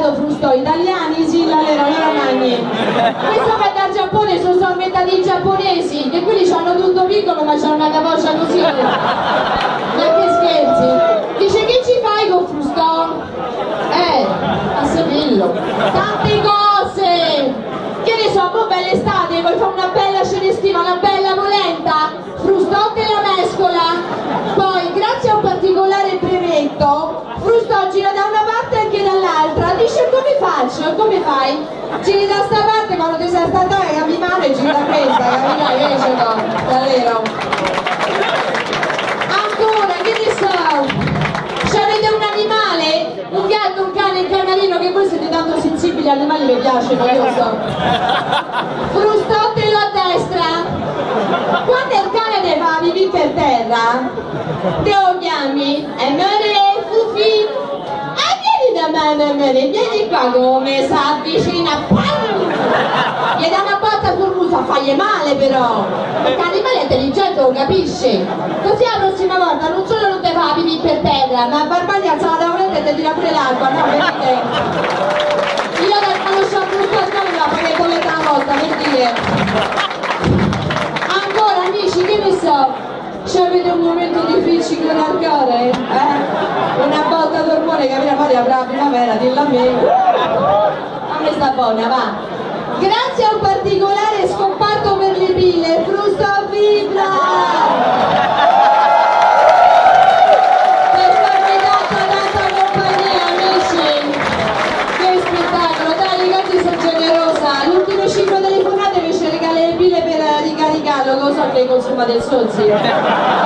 Aumentato frusto? Italiani? Sì, la lero, la romani. Questo va dal Giappone, sono aumentati i giapponesi, che quelli hanno tutto piccolo ma hanno una capoccia così. Ma che scherzi? Dice che ci fai con frusto? Eh, a saperlo. Tante cose! Agli animali io lo so. Frustottelo a destra. Quando il cane ne va vivi per terra, te lo chiami e mere fufi. E vieni da me, me, me, vieni qua come si avvicina. Gli dà una botta sul muso, fagli male però. Perché l'animale è intelligente, lo capisci? Così la prossima volta non solo non te fa pipì per terra, ma Barbagli alza la tavoletta e ti tira pure l'acqua, no? Vedete? Momento difficile il cuore? Eh? Una botta d'ormone che viene fuori avrà primavera, dillo a me. A me sta buona, va. Grazie a un particolare scomparto per le pile, Frusto Vibra! Generosa! L'ultimo ciclo telefonate invece regala le pile per ricaricarlo, cosa che consuma del sozzi.